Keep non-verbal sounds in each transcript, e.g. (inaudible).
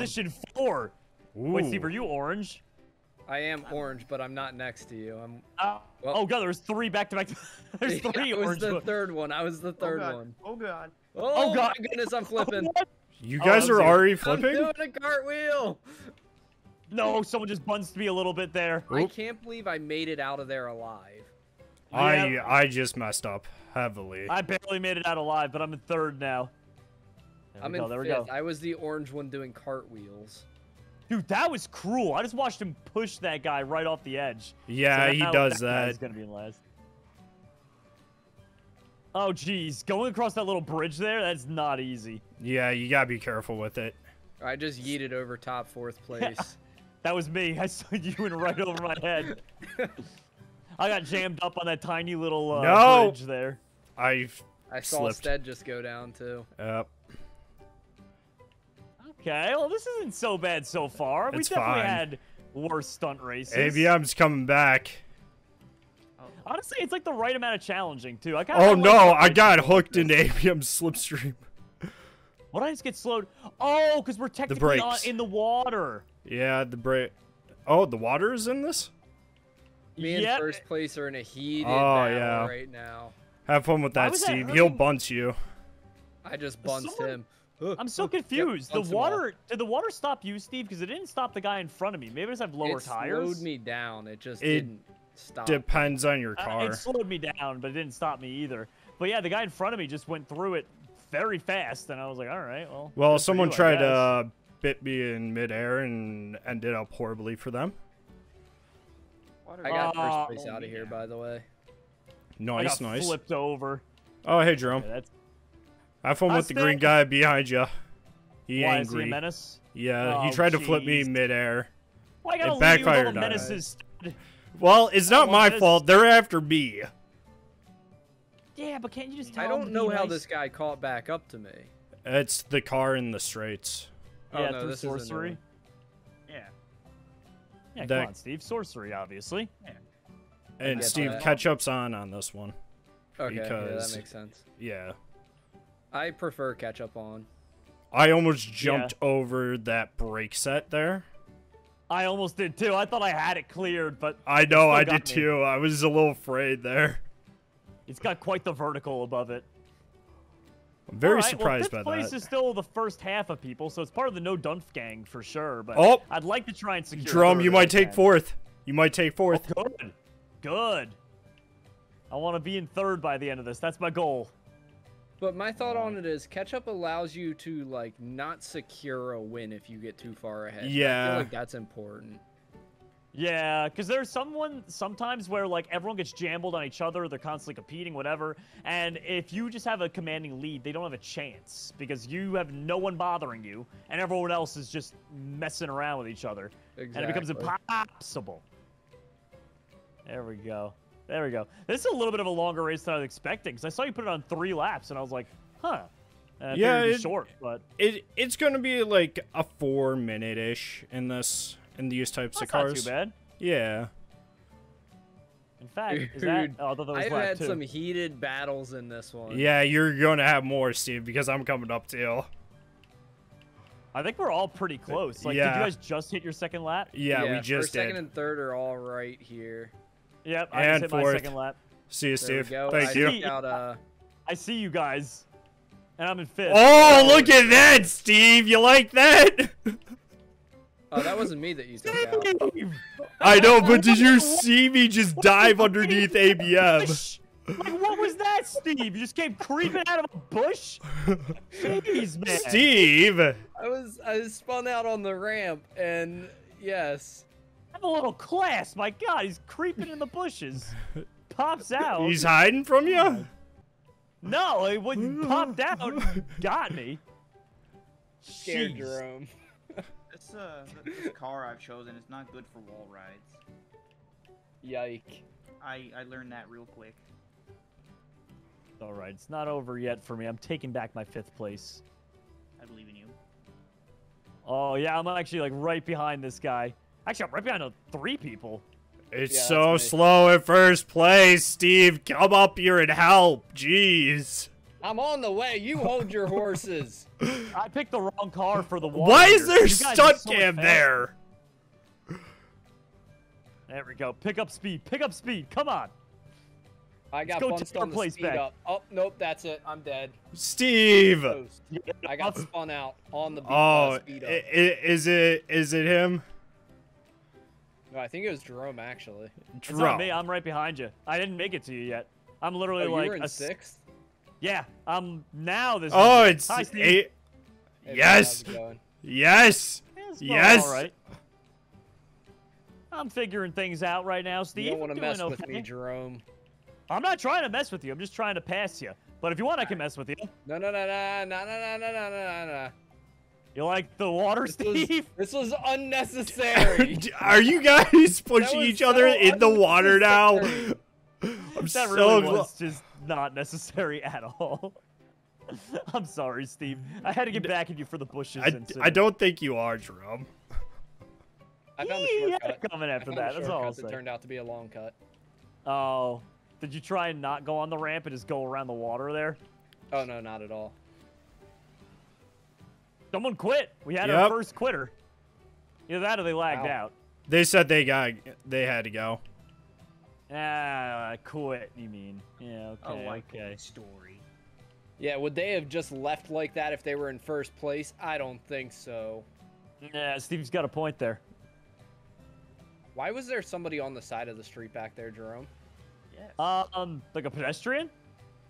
position four. Wait, Steve, are you orange? I am orange, but I'm not next to you. I'm. Uh, Well- oh god, there's three back to back. (laughs) There's (laughs) three I was orange. the ones. third one. I was the third oh god. one. Oh god. Oh, God. my goodness, I'm flipping. (laughs) You Oh, guys that was are you. already I'm doing a cartwheel. No, someone just bunched me a little bit there. I Oop. can't believe I made it out of there alive. I Yeah. I just messed up heavily. I barely made it out alive, but I'm in third now. There I'm we go. in There we go. I was the orange one doing cartwheels. Dude, that was cruel. I just watched him push that guy right off the edge. yeah, So he does that. that. gonna be in last. Oh, geez. Going across that little bridge there, that's not easy. Yeah, you gotta be careful with it. I just yeeted over top fourth place. (laughs) That was me. I saw you went right over my head. (laughs) I got jammed up on that tiny little uh, No. bridge there. I I saw Slipped. Stead just go down too. uh, Okay, well, this isn't so bad so far. we It's definitely fine. had worse stunt races. ABM's coming back. Honestly, it's like the right amount of challenging, too. I kinda Oh no, I got hooked bit. into ABM's (laughs) slipstream. What did I just get slowed? Oh, because we're technically on, brakes. in the water. Yeah, the break. Oh, the water is in this? Me and Yep. first place are in a heated Oh, battle yeah. right now. Have fun with that, was that Steve. He'll hurting? bunt you. I just bunced Someone- him. Ugh, I'm so ugh, confused. Yep, the bunced him off. water did the water stop you, Steve? Because it didn't stop the guy in front of me. Maybe I just have lower it tires. It slowed me down. It just It didn't stop. Depends on your Uh, car. it slowed me down, but it didn't stop me either. But yeah, the guy in front of me just went through it very fast, and I was like, all right, well. Well, someone you, tried to uh, bit me in midair and ended up horribly for them. I got Oh, first place out of here, by the way. I Nice, got nice. flipped over. Oh, hey, Jerome. Yeah, that's Have fun I with the green guy behind you. He why is he a angry. menace? Yeah, he Oh, tried to flip me midair. Why I gotta It leave you with all backfired the on it. menaces? Well, it's not my this- fault. They're after me. Yeah, but can't you just tell me? I don't to know how nice? this guy caught back up to me. It's the car in the straights. Oh, Yeah, no, through this is a sorcery. one. Yeah. Yeah, That- come on, Steve. Sorcery, obviously. Yeah. And get Steve, that. Uh, catch-up's on on this one. Okay, yeah, Because- that makes sense. Yeah. I prefer catch up on. I almost jumped over that brake set there. I almost did too. I thought I had it cleared, but I know, I did me. too. I was a little afraid there. it's got quite the vertical above it. I'm very All right, surprised well, fifth by place is still the first half of people, so it's part of the no dunf gang for sure. But Oh! I'd like to try and secure. Drum, you might take fourth. You might take oh, fourth. Good, good. I want to be in third by the end of this. That's my goal. But my thought on it is catch up allows you to like not secure a win if you get too far ahead. Yeah. feel like that's important. Yeah, because there's someone sometimes where like everyone gets jambled on each other, they're constantly competing, whatever. And if you just have a commanding lead, they don't have a chance because you have no one bothering you, and everyone else is just messing around with each other, Exactly. and it becomes impossible. There we go. There we go. This is a little bit of a longer race than I was expecting because I saw you put it on three laps, and I was like, huh. Uh, and Yeah, it'd be it- short, but It it's gonna be like a four minute ish in this in these types that's of cars. not too bad. Yeah. In fact, is that? Oh, that I've had two. some heated battles in this one. Yeah, you're gonna have more, Steve, because I'm coming up too. I think we're all pretty close. Like, did you guys just hit your second lap? Yeah, we first, just second, did. and third are all right here. Yep, I And just hit my fourth. second lap. See you, Steve. Thank I you. took Out, uh, I see you guys, and I'm in fifth. Oh, look at that, Steve. You like that? oh, that wasn't me that you took out. Steve! I know, but did you see me just dive underneath ABM? Like, what was that, Steve? You just came creeping out of a bush? Jeez, man. Steve. I was I was spun out on the ramp, and yes, Have a little class. My God, he's creeping in the bushes. (laughs) Pops out. He's hiding from you? No, he wouldn't popped (laughs) out. Got me. scared Jeez. Jerome. (laughs) This uh, this car I've chosen is not good for wall rides. Yike. I I learned that real quick. All right, it's not over yet for me. I'm taking back my fifth place. I believe in you. Oh yeah, I'm actually like right behind this guy. Actually, I'm right behind three people. It's Yeah, so slow at first place, Steve. Come up here and help. Jeez. I'm on the way. You hold your horses. (laughs) I picked the wrong car for the water. Why is there You stunt so cam faster. there? There we go. Pick up speed. Pick up speed. Come on. I got go bunched take our on the place speed back. up. Oh nope, that's it. I'm dead. Steve. I got spun out on the beat, Oh, uh, speed up. i- i- is it is it him? No, I think it was Jerome actually. It's not me. I'm right behind you. I didn't make it to you yet. I'm literally Oh, like you were in a s- sixth. Yeah. I'm now this. Oh, is- it's Hi, eight. Hey, Yes. how's it going? Yes. Yeah, Yes. All right. I'm figuring things out right now, Steve. You don't want to mess okay. with me, Jerome. I'm not trying to mess with you. I'm just trying to pass you. But if you want, I can ah. mess with you. No, no, no, no, no, no, no, no, no, no, no. You like the water, This was, Steve? (laughs) this was unnecessary. (laughs) Are you guys (laughs) pushing was each other so in the water now? I'm That so really was just not necessary at all. I'm sorry, Steve. I had to get back at you for the bushes. I. I don't think you are, Jerome. I found the Yeah, shortcut. coming after that. That's all I'll shortcut that turned out to be a long cut. Oh, did you try and not go on the ramp and just go around the water there? Oh no, not at all. Someone quit. We had our first quitter. Either that or they lagged Wow. out. They said they got they had to go. Ah, quit. You mean? Yeah. Oh, Okay. like okay. story. Yeah, would they have just left like that if they were in first place? I don't think so. Yeah, Steve's got a point there. Why was there somebody on the side of the street back there, Jerome? Yes. Um, like a pedestrian?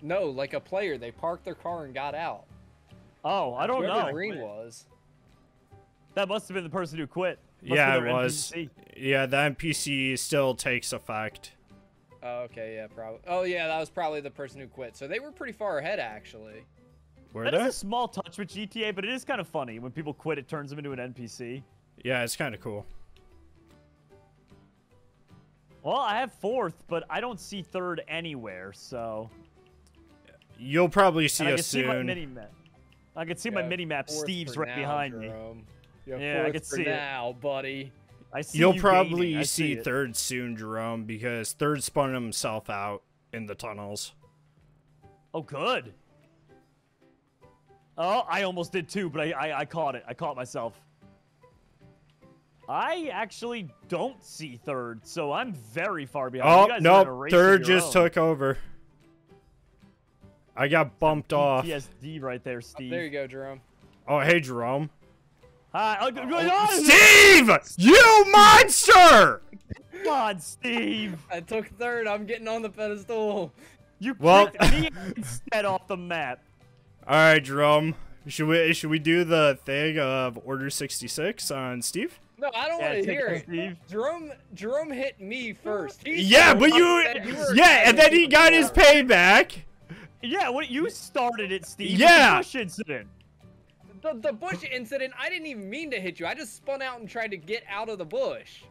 No, like a player. They parked their car and got out. Oh, I don't Whoever know. Green was. That must have been the person who quit. Must yeah, it was. NPC. Yeah, the NPC still takes effect. Oh, okay, yeah, probably. Oh, yeah, that was probably the person who quit. So they were pretty far ahead, actually. Were That is they? a small touch with GTA, but it is kind of funny when people quit. It turns them into an NPC. Yeah, it's kind of cool. Well, I have fourth, but I don't see third anywhere. So You'll probably see and I can us see my soon. mini map. I can see my mini map. Steve's right now, behind me. Jerome. You're Yeah, I can could for see it. now, buddy. I see. You'll you probably gaining. See third soon, Jerome, because third spun himself out in the tunnels. Oh, good. Oh, I almost did too, but I, I, I caught it. I caught myself. I actually don't see third, so I'm very far behind. You Oh, guys are in a nope. Third just own. took over. I got bumped off. PTSD right there, oh, Steve. There you go, Jerome. Oh, hey, Jerome. Hi. Oh, good- oh, oh, Steve! You monster! Come on, Steve. (laughs) I took third. I'm getting on the pedestal. You Well- kicked me instead off the map. (laughs) All right, Jerome. Should we should we do the thing of Order 66 on Steve? No, I don't Yeah, want to hear it, it. Steve. Jerome, Jerome hit me first. He Yeah, but you, I said were yeah, and then he got his before. payback. Yeah, what you started it, Steve. with Yeah. The Bush incident. The, the bush incident, I didn't even mean to hit you. I just spun out and tried to get out of the bush.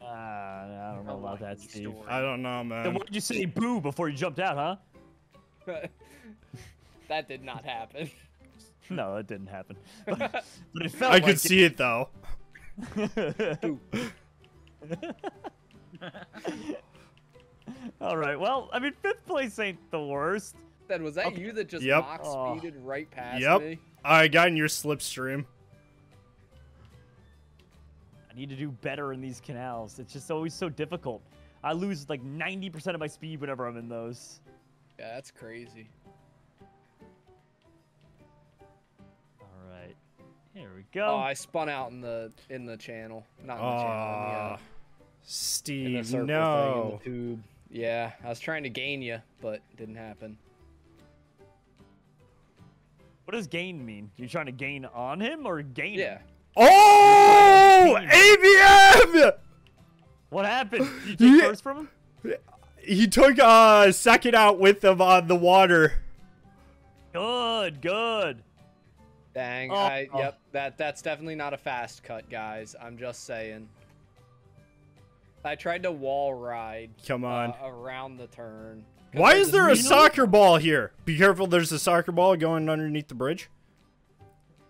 Uh, I don't know A about that, Steve. story. I don't know, Then man. why did you say boo before you jumped out, huh? (laughs) that did not happen. (laughs) No, it didn't happen. (laughs) But, but it felt I like could see it though. All right. Well, I mean, fifth place ain't the worst. Then was that Okay. you that just Yep. mock Oh. speeded right past Yep. me? I got in your slipstream. I need to do better in these canals. It's just always so difficult. I lose like 90% of my speed whenever I'm in those. Yeah, that's crazy. All right. Here we go. Oh, I spun out in the in the channel, not in the channel, Aw, in the, uh, in the Steve, thing no. in the tube. Yeah, I was trying to gain you, but it didn't happen. What does gain mean? You're trying to gain on him or gain him? Yeah. Oh, ABM! What happened? Did you take Yeah. first from him? He took a second out with him on the water. Good, good. Dang. Oh. I yep. That that's definitely not a fast cut, guys. I'm just saying. I tried to wall ride Come on. uh, around the turn. 'Cause Why is there a soccer ball here? Be careful, there's a soccer ball going underneath the bridge.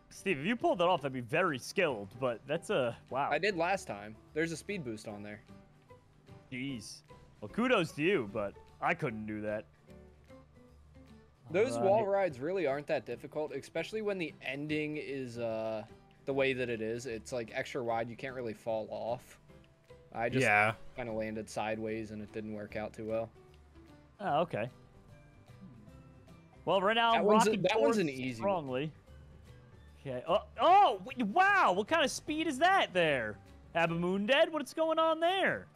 Steve, if you pulled that off, that'd be very skilled, but that's a wow. I did last time. There's a speed boost on there. Jeez. Well, kudos to you, but I couldn't do that. Those wall rides really aren't that difficult, especially when the ending is uh the way that it is. It's like extra wide. You can't really fall off. I just yeah. kind of landed sideways and it didn't work out too well. Oh, okay. Well, right now That I'm one's a- rocking that one's an towards easy one. strongly. Okay. Oh, oh, wait, wow! What kind of speed is that there? Abamoon dead? What's going on there?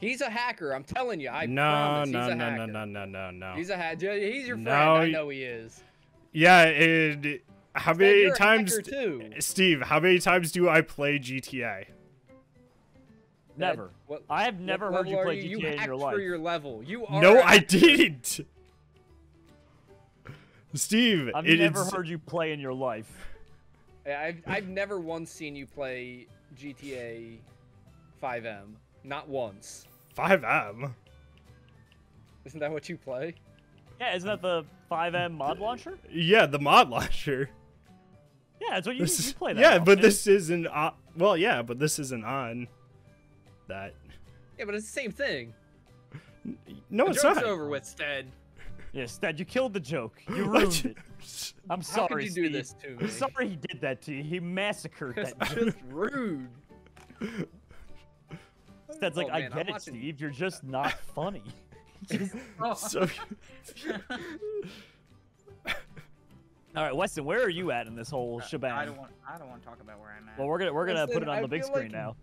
He's a hacker. I'm telling you. I no, promise. no, he's a no, hacker. no, no, no, no, no. He's a hacker. He's your friend. No, I y- know he is. Yeah, it, how Dad, many times, too. Steve? How many times do I play GTA? Never. What, I have never heard you play you? GTA You in your life. for your level. You are. No, I didn't. (laughs) Steve, I've it never is- heard you play in your life. I've I've never once seen you play GTA 5M. Not once. 5M. Isn't that what you play? Yeah, isn't that the 5M mod launcher? Yeah, the mod launcher. Yeah, that's what you, This you play that. yeah, but often. this isn't. On, well, yeah, but this isn't on. That. Yeah, but it's the same thing. No, the it's joke's not. over with, Stead. Yes, Dad, you killed the joke. You (laughs) What? ruined it. I'm sorry. How sorry, could you Steve. do this to me? I'm sorry he did that to you. He massacred that joke. just rude. That's like, Oh, I get I'm it, watching- Steve. You're just not (laughs) funny. (laughs) Just- so, All right, Weston, where are you at in this whole uh, shebang? I don't want. I don't want to talk about where I'm at. Well, we're gonna we're gonna Weston, put it on I the big screen like now.